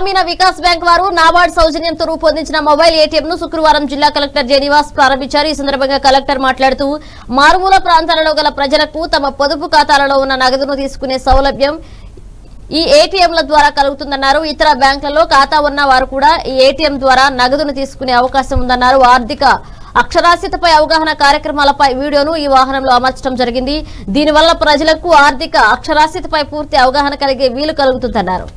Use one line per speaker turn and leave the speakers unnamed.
గ్రామీణ వికాస్ బ్యాంక్ వారు నాబార్డ్ సౌజన్యంతో రూపొందించిన మొబైల్ ఏటీఎం ను శుక్రవారం జిల్లా కలెక్టర్ జె ప్రారంభించారు. ఈ సందర్భంగా కలెక్టర్ మాట్లాడుతూ మారుమూల ప్రాంతాలలో గల ప్రజలకు తమ పొదుపు ఖాతాలలో ఉన్న నగదును తీసుకునే సౌలభ్యం ఈ ఏటీఎంల ద్వారా కలుగుతుందన్నారు. ఇతర బ్యాంకులలో ఖాతా ఉన్న వారు కూడా ఈ ఏటీఎం ద్వారా నగదును తీసుకునే అవకాశం ఉందన్నారు. ఆర్థిక అక్షరాస్యతపై అవగాహన కార్యక్రమాలపై వీడియోను ఈ వాహనంలో అమర్చడం జరిగింది. దీనివల్ల ప్రజలకు ఆర్థిక అక్షరాస్యతపై పూర్తి అవగాహన కలిగే వీలు కలుగుతుందన్నారు.